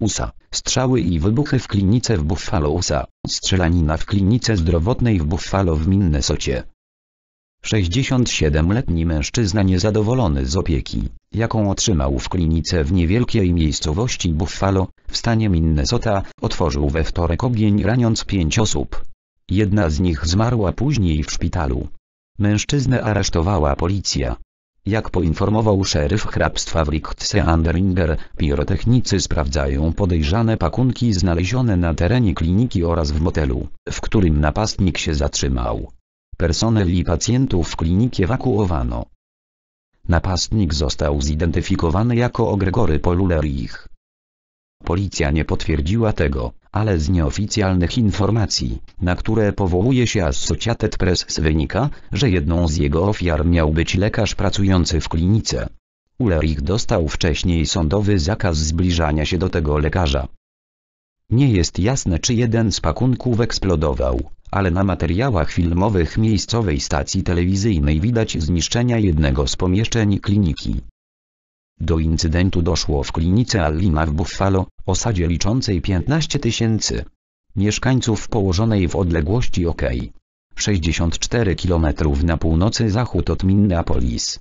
USA, strzały i wybuchy w klinice w Buffalo USA, strzelanina w klinice zdrowotnej w Buffalo w Minnesocie. 67-letni mężczyzna niezadowolony z opieki, jaką otrzymał w klinice w niewielkiej miejscowości Buffalo, w stanie Minnesota, otworzył we wtorek ogień raniąc pięć osób. Jedna z nich zmarła później w szpitalu. Mężczyznę aresztowała policja. Jak poinformował szeryf hrabstwa w Richtse pirotechnicy sprawdzają podejrzane pakunki znalezione na terenie kliniki oraz w motelu, w którym napastnik się zatrzymał. Personel i pacjentów w kliniki ewakuowano. Napastnik został zidentyfikowany jako Gregory Polulerich. Policja nie potwierdziła tego, ale z nieoficjalnych informacji, na które powołuje się Associated Press wynika, że jedną z jego ofiar miał być lekarz pracujący w klinice. Ulerich dostał wcześniej sądowy zakaz zbliżania się do tego lekarza. Nie jest jasne czy jeden z pakunków eksplodował, ale na materiałach filmowych miejscowej stacji telewizyjnej widać zniszczenia jednego z pomieszczeń kliniki. Do incydentu doszło w klinice Allina w Buffalo, osadzie liczącej 15 tysięcy mieszkańców położonej w odległości OK. 64 km na północy zachód od Minneapolis.